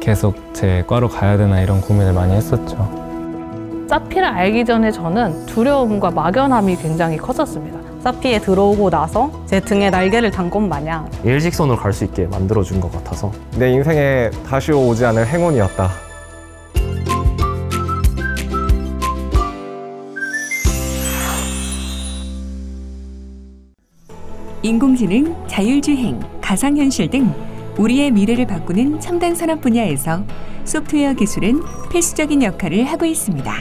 계속 제 과로 가야 되나 이런 고민을 많이 했었죠. 사피를 알기 전에 저는 두려움과 막연함이 굉장히 컸었습니다. 사피에 들어오고 나서 제 등에 날개를 단 것 마냥 일직선으로 갈 수 있게 만들어준 것 같아서 내 인생에 다시 오지 않을 행운이었다. 인공지능, 자율주행, 가상현실 등 우리의 미래를 바꾸는 첨단 산업 분야에서 소프트웨어 기술은 필수적인 역할을 하고 있습니다.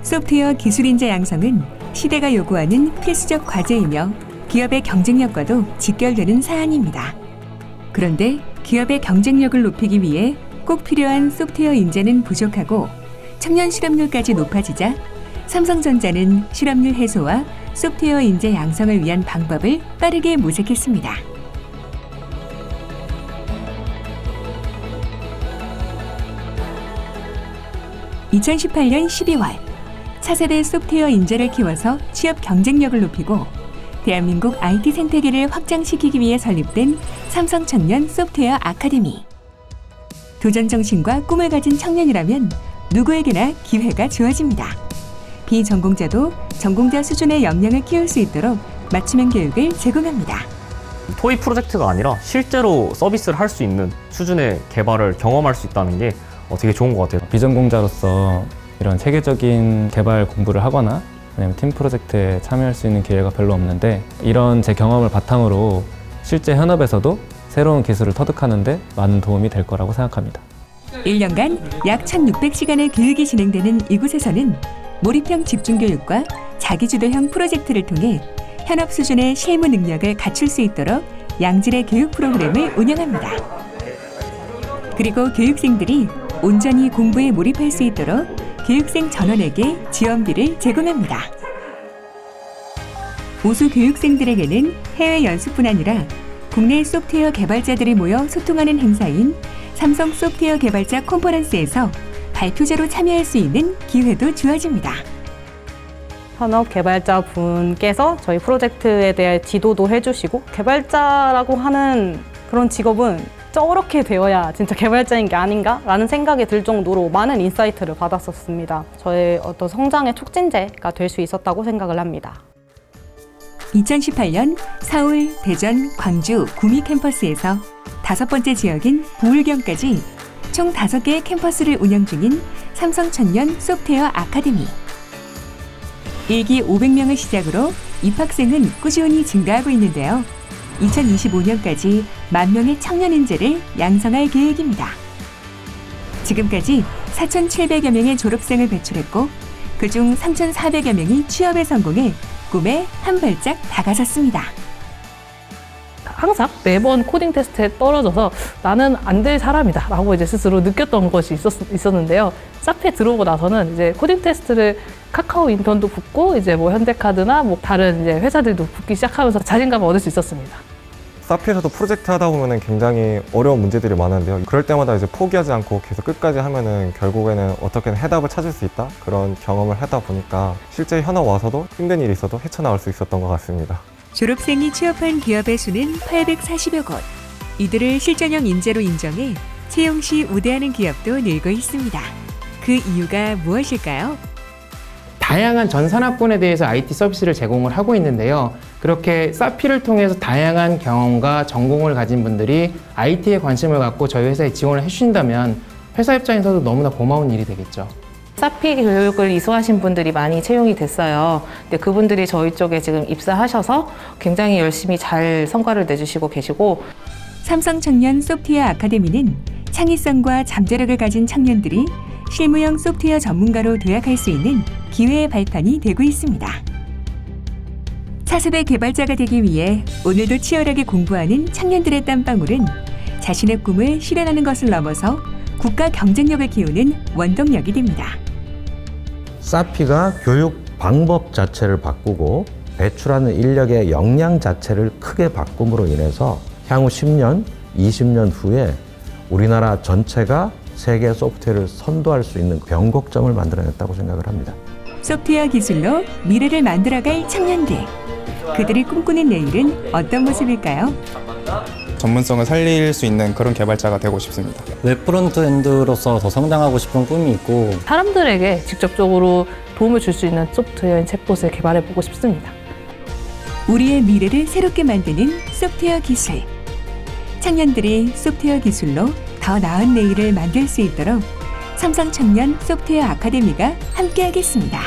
소프트웨어 기술 인재 양성은 시대가 요구하는 필수적 과제이며 기업의 경쟁력과도 직결되는 사안입니다. 그런데 기업의 경쟁력을 높이기 위해 꼭 필요한 소프트웨어 인재는 부족하고 청년 실업률까지 높아지자 삼성전자는 실업률 해소와 소프트웨어 인재 양성을 위한 방법을 빠르게 모색했습니다. (2018년 12월) 차세대 소프트웨어 인재를 키워서 취업 경쟁력을 높이고 대한민국 IT 생태계를 확장시키기 위해 설립된 삼성 청년 소프트웨어 아카데미. 도전 정신과 꿈을 가진 청년이라면 누구에게나 기회가 주어집니다. 비전공자도 전공자 수준의 역량을 키울 수 있도록 맞춤형 교육을 제공합니다. 토이 프로젝트가 아니라 실제로 서비스를 할 수 있는 수준의 개발을 경험할 수 있다는 게 어, 되게 좋은 것 같아요. 비전공자로서 이런 체계적인 개발 공부를 하거나 아니면 팀 프로젝트에 참여할 수 있는 기회가 별로 없는데 이런 제 경험을 바탕으로 실제 현업에서도 새로운 기술을 터득하는데 많은 도움이 될 거라고 생각합니다. 1년간 약 1,600시간의 교육이 진행되는 이곳에서는 몰입형 집중교육과 자기주도형 프로젝트를 통해 현업 수준의 실무 능력을 갖출 수 있도록 양질의 교육 프로그램을 운영합니다. 그리고 교육생들이 온전히 공부에 몰입할 수 있도록 교육생 전원에게 지원비를 제공합니다. 우수 교육생들에게는 해외 연수뿐 아니라 국내 소프트웨어 개발자들이 모여 소통하는 행사인 삼성 소프트웨어 개발자 컨퍼런스에서 발표자로 참여할 수 있는 기회도 주어집니다. 현업 개발자 분께서 저희 프로젝트에 대해 지도도 해주시고 개발자라고 하는 그런 직업은 저렇게 되어야 진짜 개발자인 게 아닌가라는 생각이 들 정도로 많은 인사이트를 받았었습니다. 저의 어떤 성장의 촉진제가 될 수 있었다고 생각을 합니다. 2018년 서울, 대전, 광주, 구미 캠퍼스에서 다섯 번째 지역인 부울경까지 총 다섯 개의 캠퍼스를 운영 중인 삼성 청년 소프트웨어 아카데미. 1기 500명을 시작으로 입학생은 꾸준히 증가하고 있는데요. 2025년까지 만 명의 청년 인재를 양성할 계획입니다. 지금까지 4,700여 명의 졸업생을 배출했고 그중 3,400여 명이 취업에 성공해 꿈에 한 발짝 다가섰습니다. 항상 매번 코딩 테스트에 떨어져서 나는 안 될 사람이다 라고 이제 스스로 느꼈던 것이 있었, 있었는데요. 사피에 들어오고 나서는 이제 코딩 테스트를 카카오 인턴도 붙고 이제 뭐 현대카드나 뭐 다른 이제 회사들도 붙기 시작하면서 자신감을 얻을 수 있었습니다. 사피에서도 프로젝트 하다 보면 굉장히 어려운 문제들이 많은데요. 그럴 때마다 이제 포기하지 않고 계속 끝까지 하면은 결국에는 어떻게든 해답을 찾을 수 있다? 그런 경험을 하다 보니까 실제 현업 와서도 힘든 일이 있어도 헤쳐나올 수 있었던 것 같습니다. 졸업생이 취업한 기업의 수는 840여 곳. 이들을 실전형 인재로 인정해 채용 시 우대하는 기업도 늘고 있습니다. 그 이유가 무엇일까요? 다양한 전 산업군에 대해서 IT 서비스를 제공을 하고 있는데요. 그렇게 사피를 통해서 다양한 경험과 전공을 가진 분들이 IT에 관심을 갖고 저희 회사에 지원을 해주신다면 회사 입장에서도 너무나 고마운 일이 되겠죠. 사피 교육을 이수하신 분들이 많이 채용이 됐어요. 근데 그분들이 저희 쪽에 지금 입사하셔서 굉장히 열심히 잘 성과를 내주시고 계시고 삼성 청년 소프트웨어 아카데미는 창의성과 잠재력을 가진 청년들이 실무형 소프트웨어 전문가로 도약할 수 있는 기회의 발판이 되고 있습니다. 차세대 개발자가 되기 위해 오늘도 치열하게 공부하는 청년들의 땀방울은 자신의 꿈을 실현하는 것을 넘어서 국가 경쟁력을 키우는 원동력이 됩니다. 사피가 교육 방법 자체를 바꾸고 배출하는 인력의 역량 자체를 크게 바꿈으로 인해서 향후 10년, 20년 후에 우리나라 전체가 세계 소프트웨어를 선도할 수 있는 변곡점을 만들어냈다고 생각을 합니다. 소프트웨어 기술로 미래를 만들어갈 청년들. 그들이 꿈꾸는 내일은 어떤 모습일까요? 전문성을 살릴 수 있는 그런 개발자가 되고 싶습니다. 웹 frontend로서 더 성장하고 싶은 꿈이 있고 사람들에게 직접적으로 도움을 줄 수 있는 소프트웨어인 챗봇을 개발해 보고 싶습니다. 우리의 미래를 새롭게 만드는 소프트웨어 기술. 청년들이 소프트웨어 기술로 더 나은 내일을 만들 수 있도록 삼성청년 소프트웨어 아카데미가 함께하겠습니다.